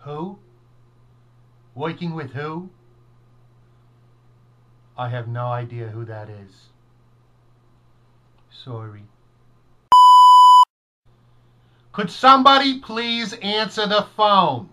Who? Working with who? I have no idea who that is. Sorry. Could somebody please answer the phone?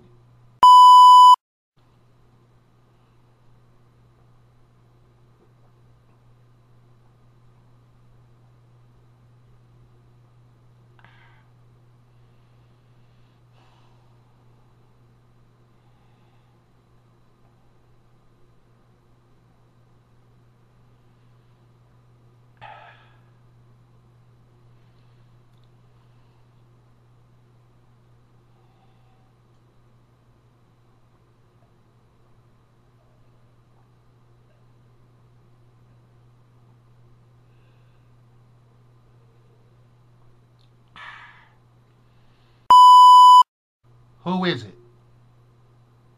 Who is it?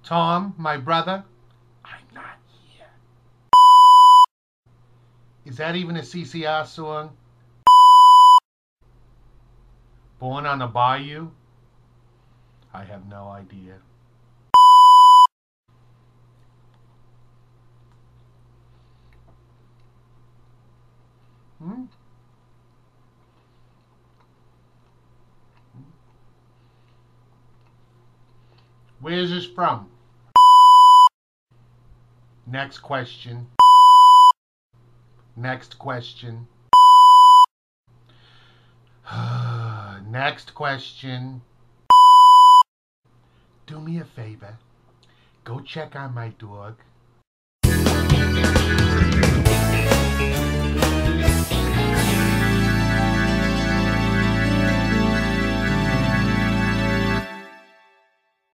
Tom, my brother? I'm not here. Is that even a CCR song? Born on a bayou? I have no idea. Hmm? Where's this from? Next question. Next question. Next question. Do me a favor. Go check on my dog.